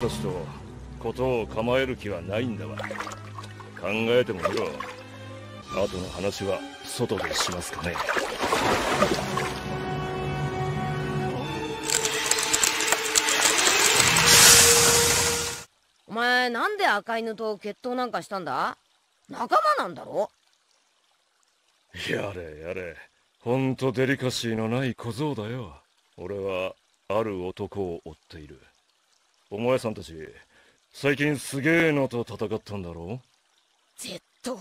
たちとことを構える気はないんだわ。考えてもみろ後の話は外でしますかね。お前なんで赤犬と決闘なんかしたんだ？仲間なんだろ？やれやれ。ほんとデリカシーのない小僧だよ。俺はある男を追っているお前さんたち最近すげえのと戦ったんだろ ?Z